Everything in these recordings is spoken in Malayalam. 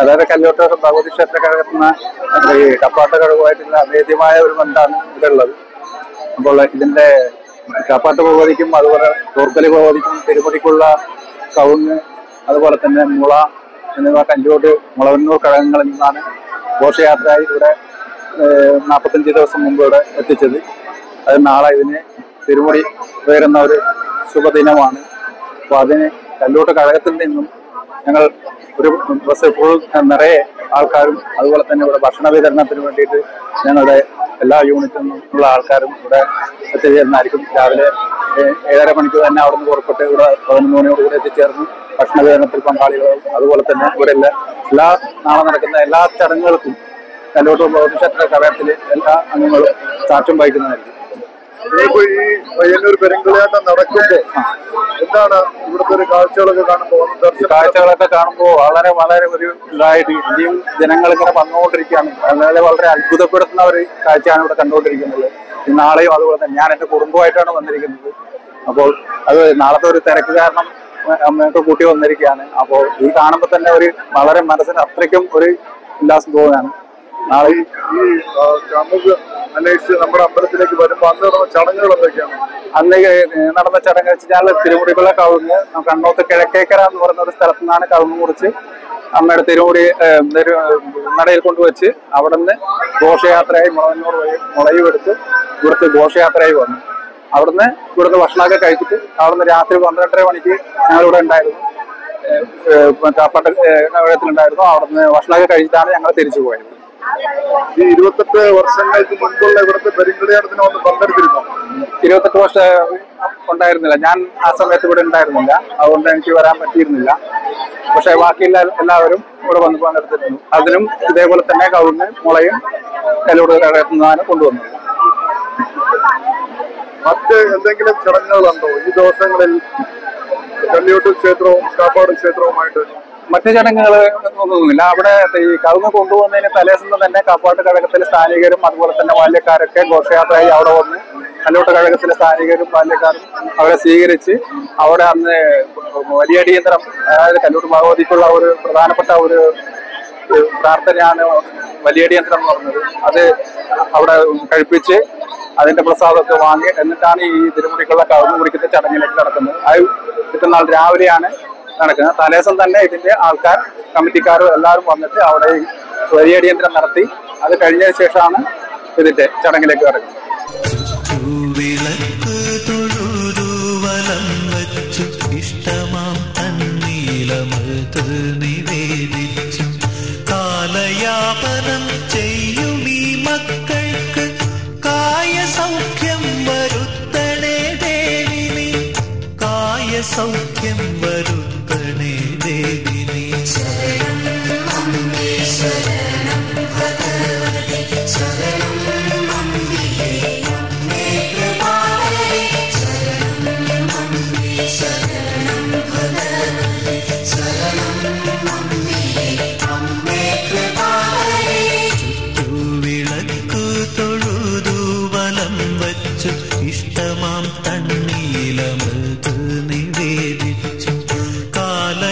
അതായത് കല്ലോട്ട് ഭഗവതി ക്ഷേത്ര കഴകത്തുന്ന ഈ കപ്പാട്ട കഴുകുമായിട്ടുള്ള അഭേദ്യമായ ഒരു ബന്ധമാണ് ഇവിടെ ഉള്ളത് അപ്പോൾ ഇതിന്റെ കാപ്പാട്ട് ഭഗവതിക്കും അതുപോലെ തോർക്കലി ഭഗവതിക്കും തിരുമുടിക്കുള്ള കവുങ്ങ് അതുപോലെ തന്നെ മുള എന്നിവ കല്ലോട്ട് മുളവന്നൂർ കഴകങ്ങളിൽ നിന്നാണ് ഘോഷയാത്രയായി ഇവിടെ നാൽപ്പത്തഞ്ച് ദിവസം മുമ്പ് ഇവിടെ എത്തിച്ചത്. അത് നാളെ ഇതിന് തിരുമുടി ഉയരുന്ന ഒരു ശുഭദിനമാണ്. അപ്പോൾ അതിന് കല്ലോട്ട് കഴകത്തിൽ നിന്നും ഞങ്ങൾ ഒരു ബസ് ഫുൾ നിറയെ ആൾക്കാരും അതുപോലെ തന്നെ ഇവിടെ ഭക്ഷണ വിതരണത്തിന് വേണ്ടിയിട്ട് ഞങ്ങളുടെ എല്ലാ യൂണിറ്റിൽ നിന്നുള്ള ആൾക്കാരും ഇവിടെ എത്തിച്ചേരുന്നതായിരിക്കും രാവിലെ ഏഴര മണിക്ക് തന്നെ അവിടെ നിന്ന് പുറപ്പെട്ട് ഇവിടെ പതിനൊന്ന് മണിയോട് കൂടെ എത്തിച്ചേർന്ന് ഭക്ഷണ വിതരണത്തിൽ പങ്കാളികളും അതുപോലെ തന്നെ ഇവിടെ എല്ലാ എല്ലാ നാളെ നടക്കുന്ന എല്ലാ ചടങ്ങുകൾക്കും കല്ലോട്ട് ബൗദ്ധക്ഷേത്ര കവയത്തിൽ എല്ലാ അംഗങ്ങളും സാക്ഷ്യം വഹിക്കുന്നതായിരിക്കും ഇനിയിപ്പോ ഈ പയ്യന്നൂർ പെരുങ്കളിയാട്ടം നടക്കുമ്പോ എന്താണ് ഇവിടുത്തെ ഒരു കാഴ്ചകളൊക്കെ കാണുമ്പോ ഒന്ന് കാഴ്ചകളൊക്കെ കാണുമ്പോൾ വളരെ വളരെ ഒരു ഇതായിട്ട് ഇനിയും ജനങ്ങൾ ഇങ്ങനെ വന്നുകൊണ്ടിരിക്കുകയാണ്. വളരെ വളരെ അത്ഭുതപ്പെടുത്തുന്ന ഒരു കാഴ്ചയാണ് ഇവിടെ കണ്ടുകൊണ്ടിരിക്കുന്നത്. നാളെയും അതുപോലെ തന്നെ ഞാൻ എന്റെ കുടുംബമായിട്ടാണ് വന്നിരിക്കുന്നത്. അപ്പോൾ അത് നാളത്തെ ഒരു തിരക്ക് കാരണം അമ്മയൊക്കെ കൂട്ടി വന്നിരിക്കുകയാണ്. അപ്പോൾ ഈ കാണുമ്പോൾ തന്നെ ഒരു വളരെ മനസ്സിന് അത്രയ്ക്കും ഒരു ഉല്ലാസം തോന്നുകയാണ്. നാളെ ഈ നമുക്ക് അന്വേഷിച്ച് നമ്മുടെ അമ്പലത്തിലേക്ക് വരുമ്പോൾ അന്ന് നടന്ന ചടങ്ങുകൾ എന്തൊക്കെയാണ്? അന്ന് നടന്ന ചടങ്ങ് വെച്ചാൽ തിരുമുടിക്കുള്ള കവുങ്ങ് കണ്ണോത്ത് കിഴക്കേക്കര എന്ന് പറയുന്ന ഒരു സ്ഥലത്തു നിന്നാണ് കവുങ്ങ് മുറിച്ച് അമ്മയുടെ തിരുമുടി നടയിൽ കൊണ്ടുവച്ച് അവിടെ നിന്ന് ഘോഷയാത്രയായി മുളവന്നൂർ വഴി മുളയും എടുത്ത് ഇവിടുത്തെ ഘോഷയാത്രയായി വന്നു. അവിടുന്ന് ഇവിടുന്ന് ഭക്ഷണമൊക്കെ കഴിച്ചിട്ട് അവിടുന്ന് രാത്രി പന്ത്രണ്ടര മണിക്ക് ഞങ്ങളിവിടെ ഉണ്ടായിരുന്നു. നഗരത്തിലുണ്ടായിരുന്നു കാപ്പാട്ട് കഴകത്തിലുണ്ടായിരുന്നു അവിടുന്ന് ഭക്ഷണമൊക്കെ കഴിച്ചിട്ടാണ് ഞങ്ങൾ തിരിച്ചു പോയത്. ഈ ഇരുപത്തെട്ട് വർഷങ്ങൾക്ക് മുൻപുള്ള ഇവിടുത്തെ പെരിങ്കളിയാടത്തിന് വന്ന് പങ്കെടുത്തിരുന്നു? ഇരുപത്തെട്ട് വർഷം ഉണ്ടായിരുന്നില്ല. ഞാൻ ആ സമയത്ത് ഇവിടെ ഉണ്ടായിരുന്നില്ല. അതുകൊണ്ട് എനിക്ക് വരാൻ പറ്റിയിരുന്നില്ല. പക്ഷെ ബാക്കിയുള്ള എല്ലാവരും ഇവിടെ വന്ന് പങ്കെടുത്തിരുന്നു. അതിനും ഇതേപോലെ തന്നെ കവുങ്ങ് മുളയും എലോട് കടത്തുന്നതാണ് കൊണ്ടുവന്നത് മറ്റ് എന്തെങ്കിലും ചടങ്ങുകളുണ്ടോ ഈ ദിവസങ്ങളിൽ കല്ലിയോട്ട് ക്ഷേത്രവും കാപ്പാട് ക്ഷേത്രവുമായിട്ട് മറ്റു ചടങ്ങുകൾ ഒന്നുമില്ല. അവിടെ ഈ കവുങ്ങ് കൊണ്ടുപോകുന്നതിന് തലേസെന്ന് തന്നെ കാപ്പാട്ട് കഴകത്തിലെ സ്ഥാനികരും അതുപോലെ തന്നെ ബാല്യക്കാരൊക്കെ ഘോഷയാത്രയായി അവിടെ വന്ന് കല്ലോട്ട് കഴകത്തിലെ സ്ഥാനികരും ബാല്യക്കാരും അവരെ സ്വീകരിച്ച് അവിടെ അന്ന് വലിയ അടിയന്തരം അതായത് കല്ലോട്ട് ഭഗവതിക്കുള്ള ഒരു പ്രധാനപ്പെട്ട ഒരു പ്രാർത്ഥനയാണ് വലിയടിയന്ത്രം എന്ന് പറഞ്ഞത്. അത് അവിടെ കഴിപ്പിച്ച് അതിന്റെ പ്രസാദമൊക്കെ വാങ്ങി എന്നിട്ടാണ് ഈ തിരുമുടിക്കുള്ള കവുങ്ങ് കുടിക്കുന്ന ചടങ്ങിലേക്ക് നടക്കുന്നത്. അത് കിട്ടുന്ന രാവിലെയാണ് നടക്കുന്നത്. തലേദിവസം തന്നെ ഇതിന്റെ ആൾക്കാർ കമ്മിറ്റിക്കാരും എല്ലാവരും വന്നിട്ട് അവിടെ വലിയ അടിയന്തരം നടത്തി. അത് കഴിഞ്ഞ ശേഷമാണ് ഇതിന്റെ ചടങ്ങിലേക്ക് കിടക്കുന്നത്. ഇഷ്ടമാം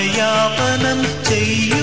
കാലയാപനം ചെയ്യും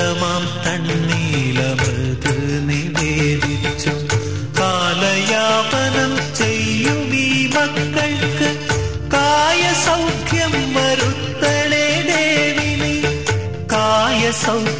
ഇഷ്ടമാം തണ്ണീലമൃത് നിവേദിച്ചു. കാലയാപനം ചെയ്യും ഈ മക്കൾക്ക്. കായ സൗഖ്യം വരുത്തണേ ദേവിനി. കായ സൗഖ്യം